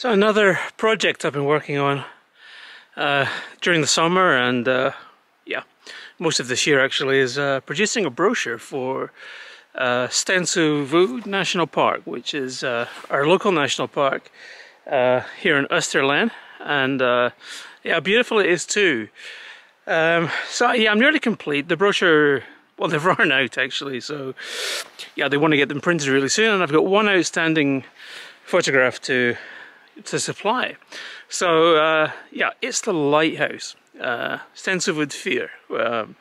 So another project I've been working on uh, during the summer and uh, yeah, most of this year actually is uh, producing a brochure for uh, Stenshuvud National Park, which is uh, our local national park uh, here in Österlen. And uh, yeah, beautiful it is too. Um, so yeah, I'm nearly complete. The brochure, well, they've run out actually. So yeah, they want to get them printed really soon. And I've got one outstanding photograph to to supply. So uh, yeah, it's the lighthouse, uh, Fyr, um,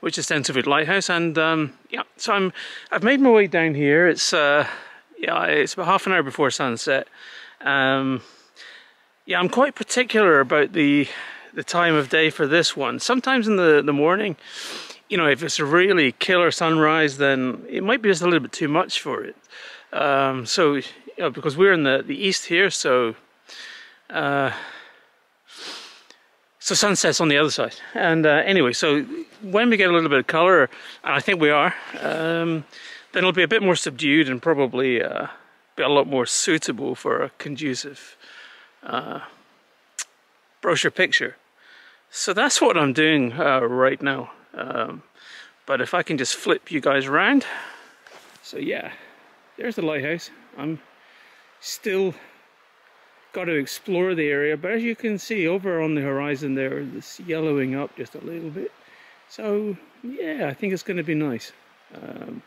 which is Stenshuvud Lighthouse, and um, yeah, so I'm I've made my way down here. It's uh, yeah, it's about half an hour before sunset. Um, yeah, I'm quite particular about the the time of day for this one. Sometimes in the the morning, you know, if it's a really killer sunrise, then it might be just a little bit too much for it. Um, so you know, because we're in the, the east here, so uh, so sunset's on the other side. And uh, anyway, so when we get a little bit of color, and I think we are, um, then it'll be a bit more subdued and probably uh, be a lot more suitable for a conducive uh, brochure picture. So that's what I'm doing uh, right now. Um, but if I can just flip you guys around. So yeah, there's the lighthouse. I'm still got to explore the area but as you can see over on the horizon there it's yellowing up just a little bit. So yeah I think it's going to be nice. Um,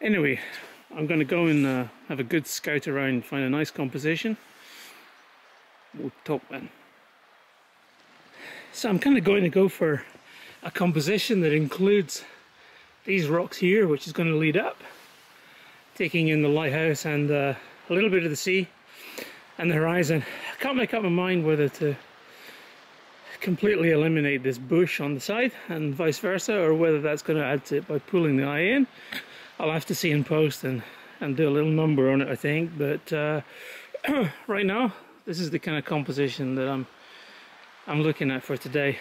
anyway I'm going to go and uh, have a good scout around find a nice composition. We'll talk then. So I'm kind of going to go for a composition that includes these rocks here which is going to lead up taking in the lighthouse and uh, a little bit of the sea and the horizon. I can't make up my mind whether to completely eliminate this bush on the side and vice versa or whether that's going to add to it by pulling the eye in. I'll have to see in post and, and do a little number on it I think but uh, right now this is the kind of composition that I'm I'm looking at for today.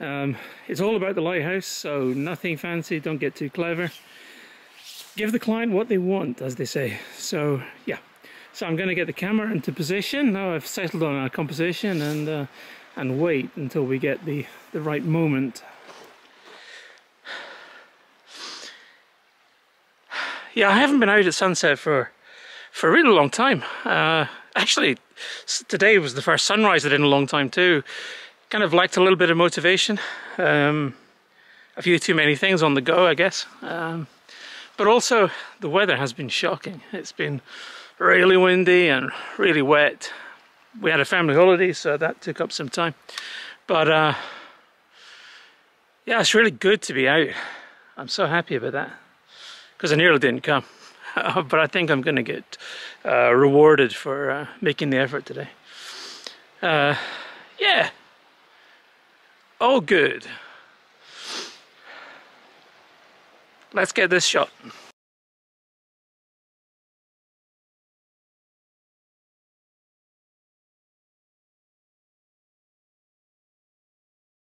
Um, it's all about the lighthouse so nothing fancy, don't get too clever give the client what they want, as they say. So yeah, so I'm going to get the camera into position. Now I've settled on our composition and uh, and wait until we get the the right moment. Yeah, I haven't been out at sunset for for a really long time. Uh, actually, today was the first sunrise I did in a long time too. Kind of lacked a little bit of motivation. Um, a few too many things on the go, I guess. Um, but also, the weather has been shocking. It's been really windy and really wet. We had a family holiday, so that took up some time. But uh, yeah, it's really good to be out. I'm so happy about that because I nearly didn't come. but I think I'm going to get uh, rewarded for uh, making the effort today. Uh, yeah, all good. Let's get this shot.